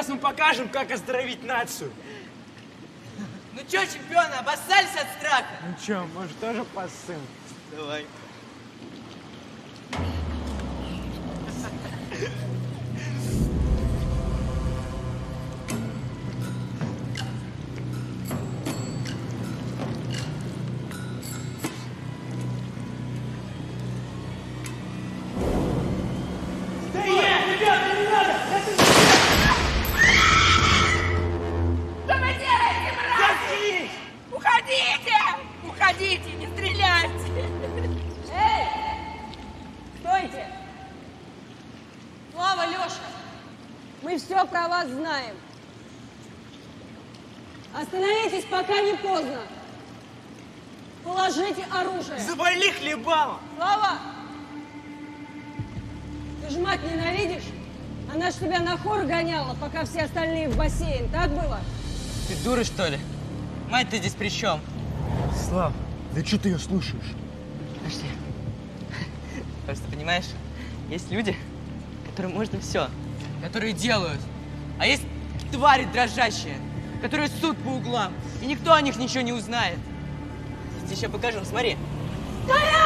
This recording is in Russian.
Сейчас мы покажем, как оздоровить нацию. Ну чё, чемпионы, обоссались от страха? Ну чё, может, тоже посым? Давай. Уходите, не стреляйте! Эй! Стойте! Слава, Леша! Мы все про вас знаем. Остановитесь, пока не поздно. Положите оружие. Завали хлебала! Слава! Ты ж мать ненавидишь? Она ж тебя на хор гоняла, пока все остальные в бассейн. Так было? Ты дура, что ли? Мать, ты здесь при чем? Слав, да что ты ее слушаешь? Подожди. Просто понимаешь, есть люди, которым можно все, которые делают. А есть твари дрожащие, которые суд по углам, и никто о них ничего не узнает. Тебе сейчас покажем, смотри. Стоять!